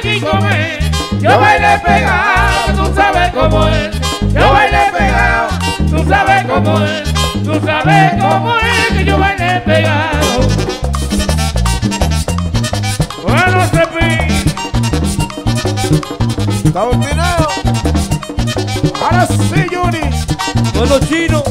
que comer. Yo bailé pegado, tú sabes cómo es. Yo bailé pegado, tú sabes cómo es. Tú sabes cómo es que yo bailé pegado. Bueno, Cepín. Está obstinado. Ahora sí, Juni. Con los chinos.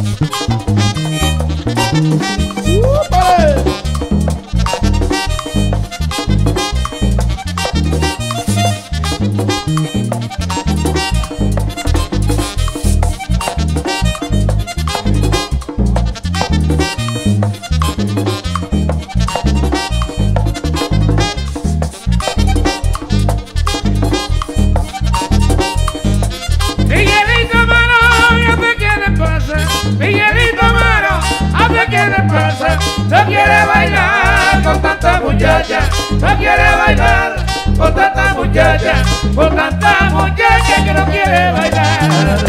No quiere bailar con tanta muchacha. Con tanta muchacha que no quiere bailar.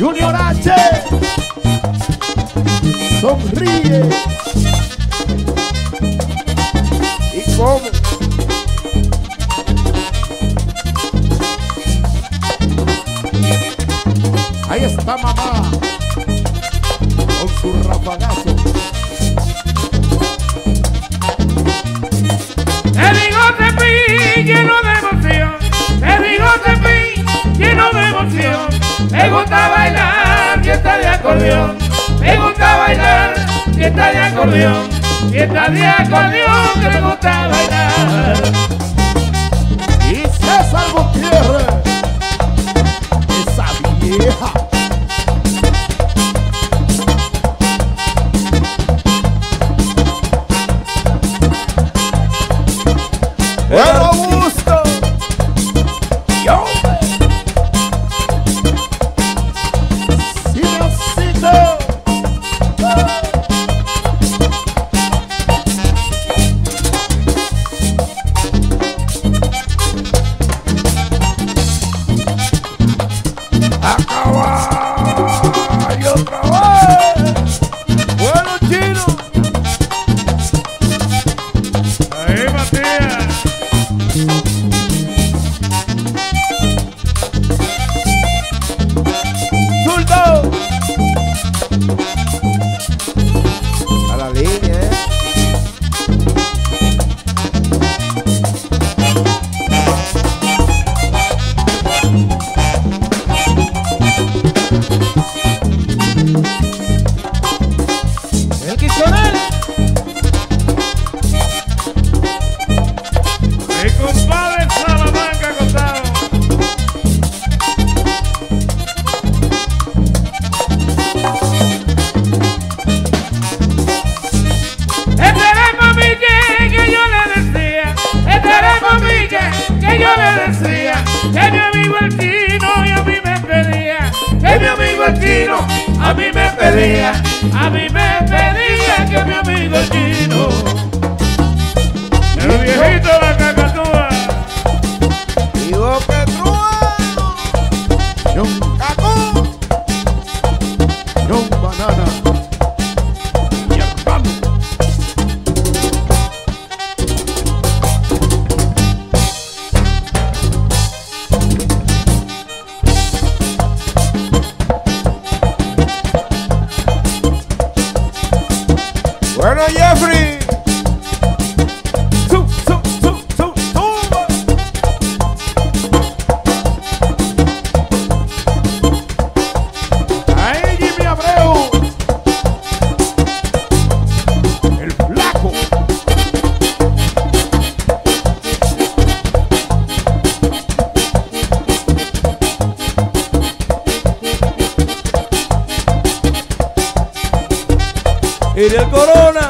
Junior H. Sonríe. Mamá. Con su rafagazo. El bigote pi lleno de emoción. El bigote pi lleno de emoción. Me gusta bailar fiesta de acordeón. Me gusta bailar fiesta de acordeón. Fiesta de acordeón me gusta bailar. Mi amigo el chino y a mí me pedía, que mi amigo el chino a mí me pedía, a mí me Para Jeffrey. Su, su, su, flaco. Y el corona.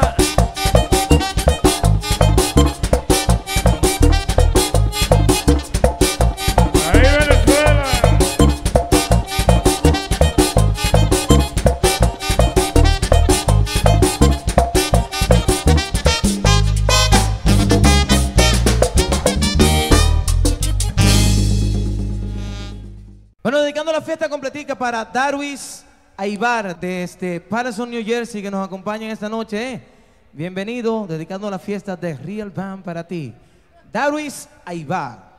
Fiesta completica para Darwis Aibar desde Patterson, New Jersey, que nos acompaña esta noche. ¿eh? Bienvenido, dedicando la fiesta de Real Band para ti. Darwis Aibar.